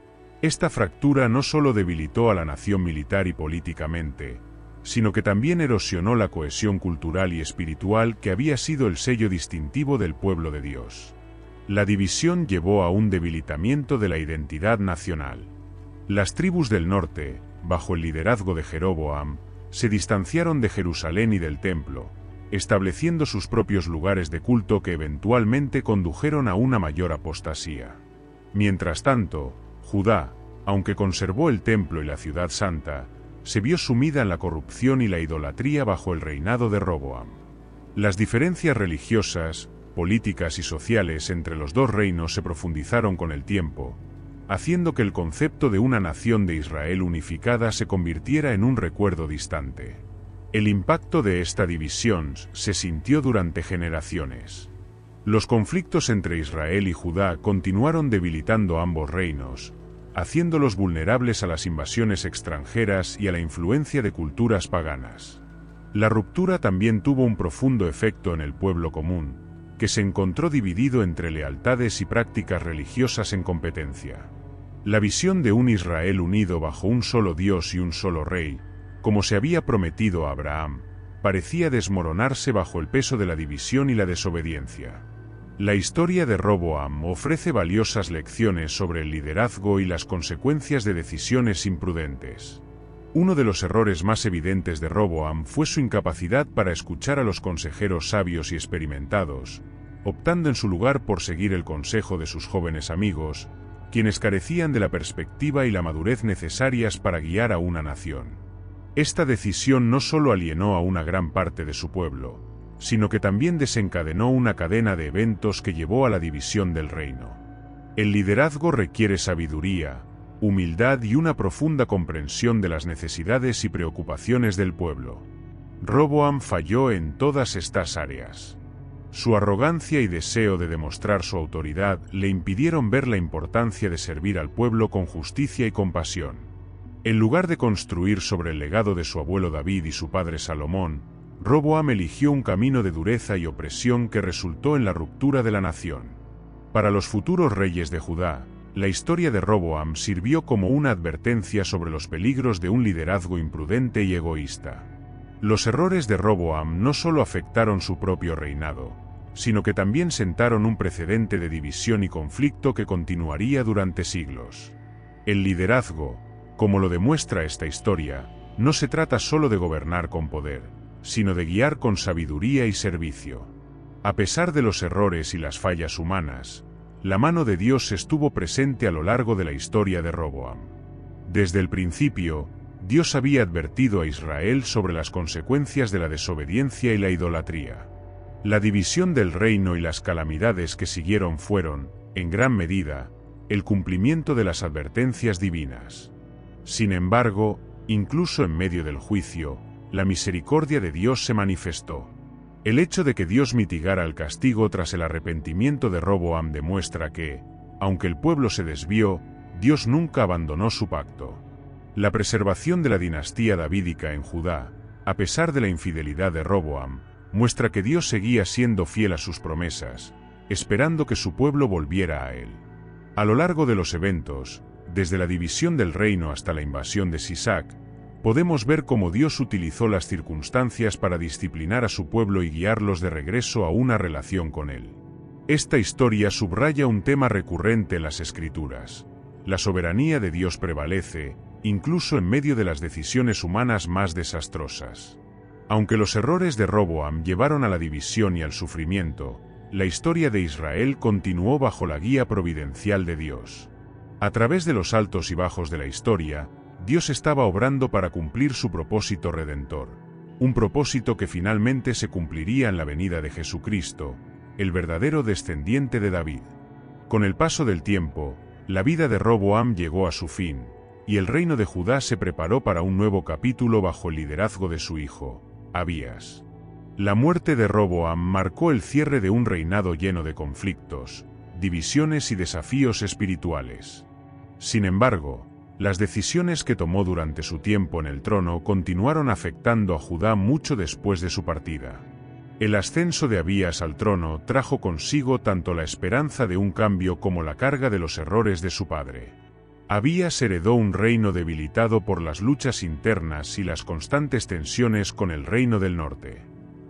Esta fractura no solo debilitó a la nación militar y políticamente, sino que también erosionó la cohesión cultural y espiritual que había sido el sello distintivo del pueblo de Dios. La división llevó a un debilitamiento de la identidad nacional. Las tribus del norte, bajo el liderazgo de Jeroboam, se distanciaron de Jerusalén y del templo, estableciendo sus propios lugares de culto que eventualmente condujeron a una mayor apostasía. Mientras tanto, Judá, aunque conservó el templo y la ciudad santa, se vio sumida en la corrupción y la idolatría bajo el reinado de Roboam. Las diferencias religiosas, políticas y sociales entre los dos reinos se profundizaron con el tiempo, haciendo que el concepto de una nación de Israel unificada se convirtiera en un recuerdo distante. El impacto de esta división se sintió durante generaciones. Los conflictos entre Israel y Judá continuaron debilitando ambos reinos, haciéndolos vulnerables a las invasiones extranjeras y a la influencia de culturas paganas. La ruptura también tuvo un profundo efecto en el pueblo común, que se encontró dividido entre lealtades y prácticas religiosas en competencia. La visión de un Israel unido bajo un solo Dios y un solo rey, como se había prometido a Abraham, parecía desmoronarse bajo el peso de la división y la desobediencia. La historia de Roboam ofrece valiosas lecciones sobre el liderazgo y las consecuencias de decisiones imprudentes. Uno de los errores más evidentes de Roboam fue su incapacidad para escuchar a los consejeros sabios y experimentados, optando en su lugar por seguir el consejo de sus jóvenes amigos, quienes carecían de la perspectiva y la madurez necesarias para guiar a una nación. Esta decisión no solo alienó a una gran parte de su pueblo, sino que también desencadenó una cadena de eventos que llevó a la división del reino. El liderazgo requiere sabiduría, humildad y una profunda comprensión de las necesidades y preocupaciones del pueblo. Roboam falló en todas estas áreas. Su arrogancia y deseo de demostrar su autoridad le impidieron ver la importancia de servir al pueblo con justicia y compasión. En lugar de construir sobre el legado de su abuelo David y su padre Salomón, Roboam eligió un camino de dureza y opresión que resultó en la ruptura de la nación. Para los futuros reyes de Judá, La historia de Roboam sirvió como una advertencia sobre los peligros de un liderazgo imprudente y egoísta. Los errores de Roboam no solo afectaron su propio reinado, sino que también sentaron un precedente de división y conflicto que continuaría durante siglos. El liderazgo, como lo demuestra esta historia, no se trata solo de gobernar con poder, sino de guiar con sabiduría y servicio. A pesar de los errores y las fallas humanas, la mano de Dios estuvo presente a lo largo de la historia de Roboam. Desde el principio, Dios había advertido a Israel sobre las consecuencias de la desobediencia y la idolatría. La división del reino y las calamidades que siguieron fueron, en gran medida, el cumplimiento de las advertencias divinas. Sin embargo, incluso en medio del juicio, la misericordia de Dios se manifestó. El hecho de que Dios mitigara el castigo tras el arrepentimiento de Roboam demuestra que, aunque el pueblo se desvió, Dios nunca abandonó su pacto. La preservación de la dinastía davídica en Judá, a pesar de la infidelidad de Roboam, muestra que Dios seguía siendo fiel a sus promesas, esperando que su pueblo volviera a él. A lo largo de los eventos, desde la división del reino hasta la invasión de Sisac, podemos ver cómo Dios utilizó las circunstancias para disciplinar a su pueblo y guiarlos de regreso a una relación con Él. Esta historia subraya un tema recurrente en las Escrituras. La soberanía de Dios prevalece, incluso en medio de las decisiones humanas más desastrosas. Aunque los errores de Roboam llevaron a la división y al sufrimiento, la historia de Israel continuó bajo la guía providencial de Dios. A través de los altos y bajos de la historia, Dios estaba obrando para cumplir su propósito redentor, un propósito que finalmente se cumpliría en la venida de Jesucristo, el verdadero descendiente de David. Con el paso del tiempo, la vida de Roboam llegó a su fin, y el reino de Judá se preparó para un nuevo capítulo bajo el liderazgo de su hijo, Abías. La muerte de Roboam marcó el cierre de un reinado lleno de conflictos, divisiones y desafíos espirituales. Sin embargo, las decisiones que tomó durante su tiempo en el trono continuaron afectando a Judá mucho después de su partida. El ascenso de Abías al trono trajo consigo tanto la esperanza de un cambio como la carga de los errores de su padre. Abías heredó un reino debilitado por las luchas internas y las constantes tensiones con el reino del norte.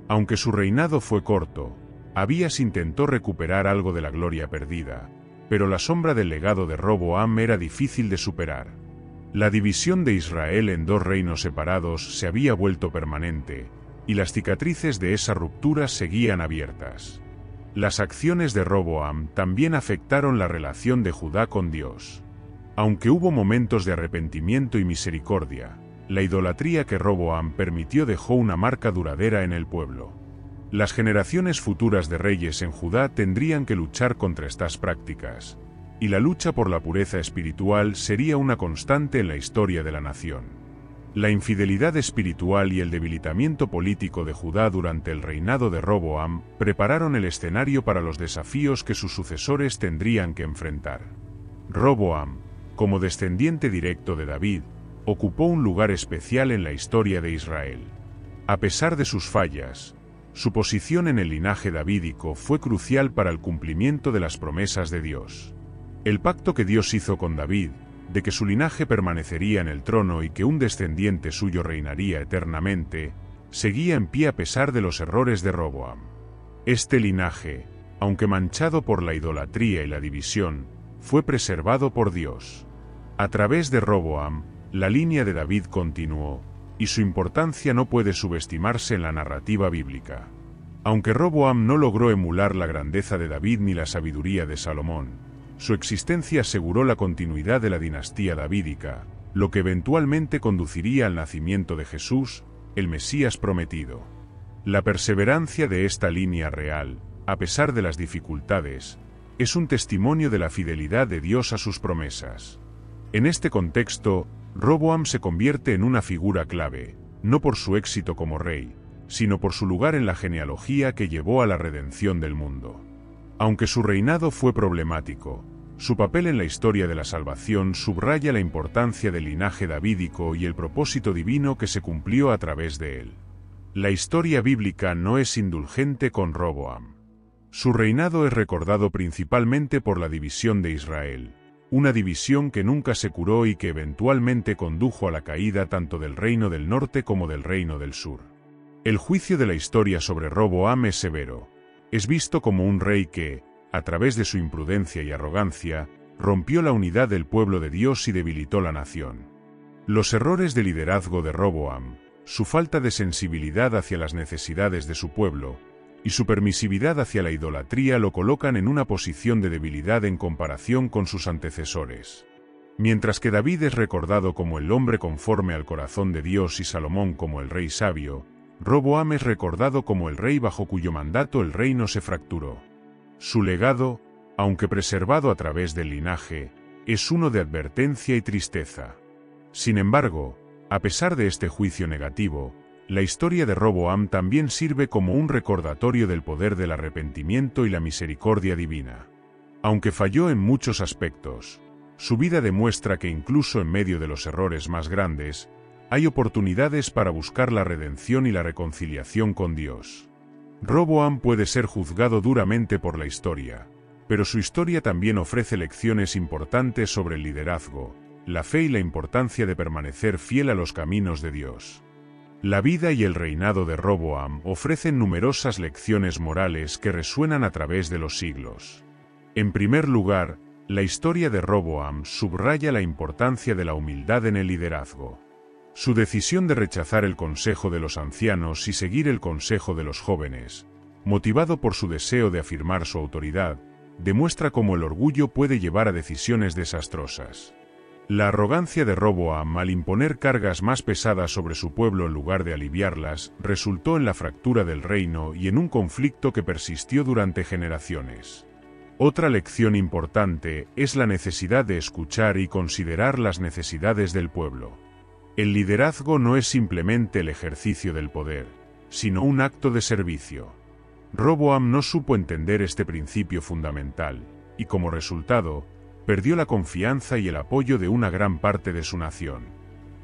Aunque su reinado fue corto, Abías intentó recuperar algo de la gloria perdida, pero la sombra del legado de Roboam era difícil de superar. La división de Israel en dos reinos separados se había vuelto permanente, y las cicatrices de esa ruptura seguían abiertas. Las acciones de Roboam también afectaron la relación de Judá con Dios. Aunque hubo momentos de arrepentimiento y misericordia, la idolatría que Roboam permitió dejó una marca duradera en el pueblo. Las generaciones futuras de reyes en Judá tendrían que luchar contra estas prácticas, y la lucha por la pureza espiritual sería una constante en la historia de la nación. La infidelidad espiritual y el debilitamiento político de Judá durante el reinado de Roboam prepararon el escenario para los desafíos que sus sucesores tendrían que enfrentar. Roboam, como descendiente directo de David, ocupó un lugar especial en la historia de Israel. A pesar de sus fallas, su posición en el linaje davídico fue crucial para el cumplimiento de las promesas de Dios. El pacto que Dios hizo con David, de que su linaje permanecería en el trono y que un descendiente suyo reinaría eternamente, seguía en pie a pesar de los errores de Roboam. Este linaje, aunque manchado por la idolatría y la división, fue preservado por Dios. A través de Roboam, la línea de David continuó, y su importancia no puede subestimarse en la narrativa bíblica. Aunque Roboam no logró emular la grandeza de David ni la sabiduría de Salomón, su existencia aseguró la continuidad de la dinastía davídica, lo que eventualmente conduciría al nacimiento de Jesús, el Mesías prometido. La perseverancia de esta línea real, a pesar de las dificultades, es un testimonio de la fidelidad de Dios a sus promesas. En este contexto, Roboam se convierte en una figura clave, no por su éxito como rey, sino por su lugar en la genealogía que llevó a la redención del mundo. Aunque su reinado fue problemático, su papel en la historia de la salvación subraya la importancia del linaje davídico y el propósito divino que se cumplió a través de él. La historia bíblica no es indulgente con Roboam. Su reinado es recordado principalmente por la división de Israel, una división que nunca se curó y que eventualmente condujo a la caída tanto del reino del norte como del reino del sur. El juicio de la historia sobre Roboam es severo. Es visto como un rey que, a través de su imprudencia y arrogancia, rompió la unidad del pueblo de Dios y debilitó la nación. Los errores de liderazgo de Roboam, su falta de sensibilidad hacia las necesidades de su pueblo, y su permisividad hacia la idolatría lo colocan en una posición de debilidad en comparación con sus antecesores. Mientras que David es recordado como el hombre conforme al corazón de Dios y Salomón como el rey sabio, Roboam es recordado como el rey bajo cuyo mandato el reino se fracturó. Su legado, aunque preservado a través del linaje, es uno de advertencia y tristeza. Sin embargo, a pesar de este juicio negativo, la historia de Roboam también sirve como un recordatorio del poder del arrepentimiento y la misericordia divina. Aunque falló en muchos aspectos, su vida demuestra que incluso en medio de los errores más grandes, hay oportunidades para buscar la redención y la reconciliación con Dios. Roboam puede ser juzgado duramente por la historia, pero su historia también ofrece lecciones importantes sobre el liderazgo, la fe y la importancia de permanecer fiel a los caminos de Dios. La vida y el reinado de Roboam ofrecen numerosas lecciones morales que resuenan a través de los siglos. En primer lugar, la historia de Roboam subraya la importancia de la humildad en el liderazgo. Su decisión de rechazar el consejo de los ancianos y seguir el consejo de los jóvenes, motivado por su deseo de afirmar su autoridad, demuestra cómo el orgullo puede llevar a decisiones desastrosas. La arrogancia de Roboam al imponer cargas más pesadas sobre su pueblo en lugar de aliviarlas, resultó en la fractura del reino y en un conflicto que persistió durante generaciones. Otra lección importante es la necesidad de escuchar y considerar las necesidades del pueblo. El liderazgo no es simplemente el ejercicio del poder, sino un acto de servicio. Roboam no supo entender este principio fundamental, y como resultado, perdió la confianza y el apoyo de una gran parte de su nación.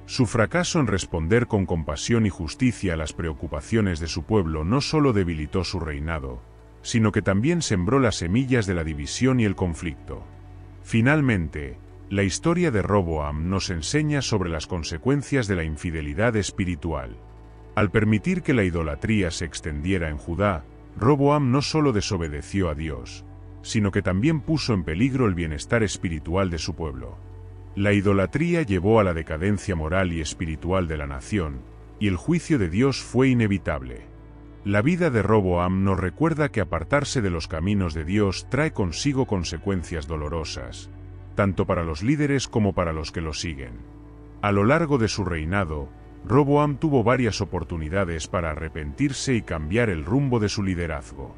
Su fracaso en responder con compasión y justicia a las preocupaciones de su pueblo no solo debilitó su reinado, sino que también sembró las semillas de la división y el conflicto. Finalmente, la historia de Roboam nos enseña sobre las consecuencias de la infidelidad espiritual. Al permitir que la idolatría se extendiera en Judá, Roboam no solo desobedeció a Dios, sino que también puso en peligro el bienestar espiritual de su pueblo. La idolatría llevó a la decadencia moral y espiritual de la nación, y el juicio de Dios fue inevitable. La vida de Roboam nos recuerda que apartarse de los caminos de Dios trae consigo consecuencias dolorosas, tanto para los líderes como para los que lo siguen. A lo largo de su reinado, Roboam tuvo varias oportunidades para arrepentirse y cambiar el rumbo de su liderazgo.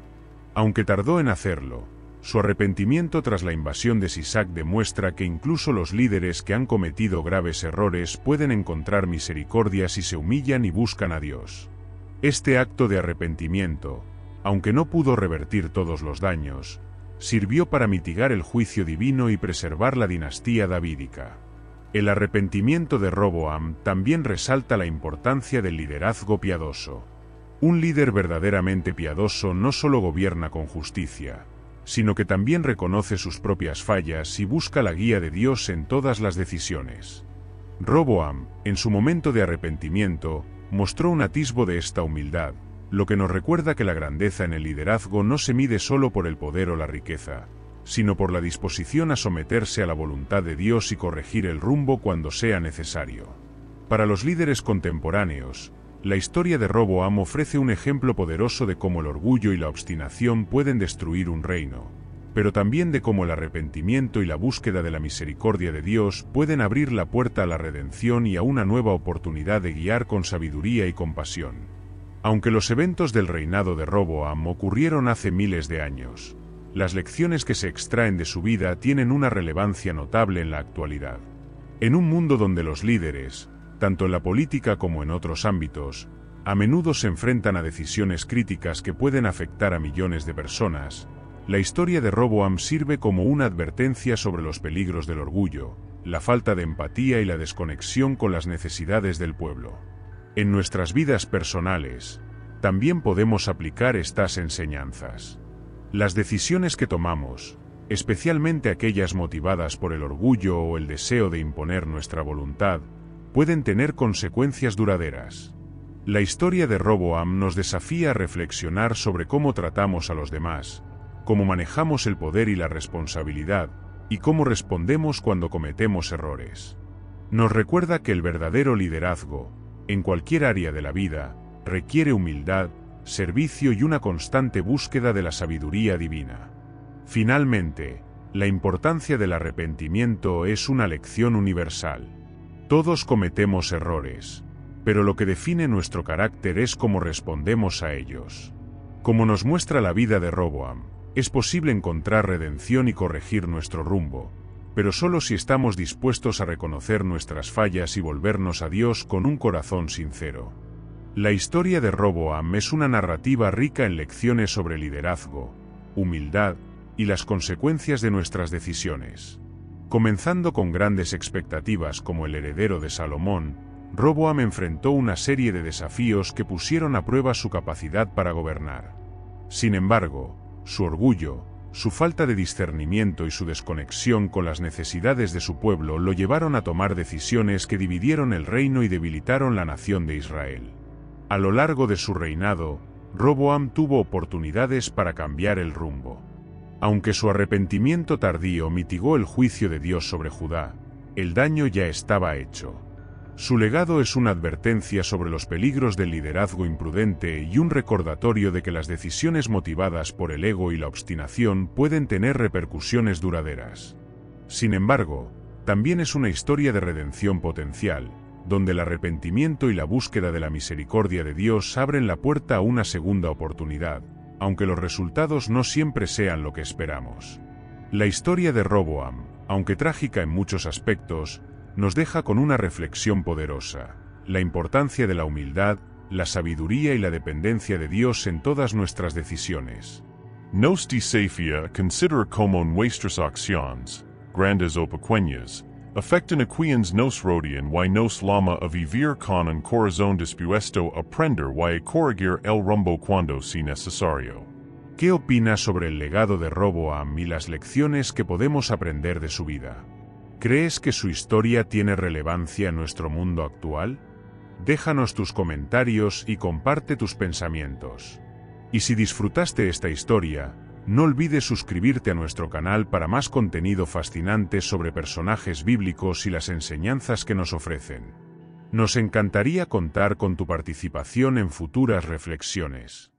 Aunque tardó en hacerlo, su arrepentimiento tras la invasión de Sisac demuestra que incluso los líderes que han cometido graves errores pueden encontrar misericordia si se humillan y buscan a Dios. Este acto de arrepentimiento, aunque no pudo revertir todos los daños, sirvió para mitigar el juicio divino y preservar la dinastía davídica. El arrepentimiento de Roboam también resalta la importancia del liderazgo piadoso. Un líder verdaderamente piadoso no solo gobierna con justicia, sino que también reconoce sus propias fallas y busca la guía de Dios en todas las decisiones. Roboam, en su momento de arrepentimiento, mostró un atisbo de esta humildad, lo que nos recuerda que la grandeza en el liderazgo no se mide solo por el poder o la riqueza, sino por la disposición a someterse a la voluntad de Dios y corregir el rumbo cuando sea necesario. Para los líderes contemporáneos, la historia de Roboam ofrece un ejemplo poderoso de cómo el orgullo y la obstinación pueden destruir un reino, pero también de cómo el arrepentimiento y la búsqueda de la misericordia de Dios pueden abrir la puerta a la redención y a una nueva oportunidad de guiar con sabiduría y compasión. Aunque los eventos del reinado de Roboam ocurrieron hace miles de años, las lecciones que se extraen de su vida tienen una relevancia notable en la actualidad. En un mundo donde los líderes, tanto en la política como en otros ámbitos, a menudo se enfrentan a decisiones críticas que pueden afectar a millones de personas, la historia de Roboam sirve como una advertencia sobre los peligros del orgullo, la falta de empatía y la desconexión con las necesidades del pueblo. En nuestras vidas personales, también podemos aplicar estas enseñanzas. Las decisiones que tomamos, especialmente aquellas motivadas por el orgullo o el deseo de imponer nuestra voluntad, pueden tener consecuencias duraderas. La historia de Roboam nos desafía a reflexionar sobre cómo tratamos a los demás, cómo manejamos el poder y la responsabilidad, y cómo respondemos cuando cometemos errores. Nos recuerda que el verdadero liderazgo, en cualquier área de la vida, requiere humildad, servicio y una constante búsqueda de la sabiduría divina. Finalmente, la importancia del arrepentimiento es una lección universal. Todos cometemos errores, pero lo que define nuestro carácter es cómo respondemos a ellos. Como nos muestra la vida de Roboam, es posible encontrar redención y corregir nuestro rumbo, pero solo si estamos dispuestos a reconocer nuestras fallas y volvernos a Dios con un corazón sincero. La historia de Roboam es una narrativa rica en lecciones sobre liderazgo, humildad y las consecuencias de nuestras decisiones. Comenzando con grandes expectativas como el heredero de Salomón, Roboam enfrentó una serie de desafíos que pusieron a prueba su capacidad para gobernar. Sin embargo, su orgullo, su falta de discernimiento y su desconexión con las necesidades de su pueblo lo llevaron a tomar decisiones que dividieron el reino y debilitaron la nación de Israel. A lo largo de su reinado, Roboam tuvo oportunidades para cambiar el rumbo. Aunque su arrepentimiento tardío mitigó el juicio de Dios sobre Judá, el daño ya estaba hecho. Su legado es una advertencia sobre los peligros del liderazgo imprudente y un recordatorio de que las decisiones motivadas por el ego y la obstinación pueden tener repercusiones duraderas. Sin embargo, también es una historia de redención potencial, donde el arrepentimiento y la búsqueda de la misericordia de Dios abren la puerta a una segunda oportunidad, aunque los resultados no siempre sean lo que esperamos. La historia de Roboam, aunque trágica en muchos aspectos, nos deja con una reflexión poderosa, la importancia de la humildad, la sabiduría y la dependencia de Dios en todas nuestras decisiones. Nos desafia consider como nuestras acciones, grandes o pequeñas, afectan quiens nos rodean y nos lama a vivir con un corazón dispuesto a aprender y a corregir el rumbo cuando sea necesario. ¿Qué opinas sobre el legado de Roboam y las lecciones que podemos aprender de su vida? ¿Crees que su historia tiene relevancia en nuestro mundo actual? Déjanos tus comentarios y comparte tus pensamientos. Y si disfrutaste esta historia, no olvides suscribirte a nuestro canal para más contenido fascinante sobre personajes bíblicos y las enseñanzas que nos ofrecen. Nos encantaría contar con tu participación en futuras reflexiones.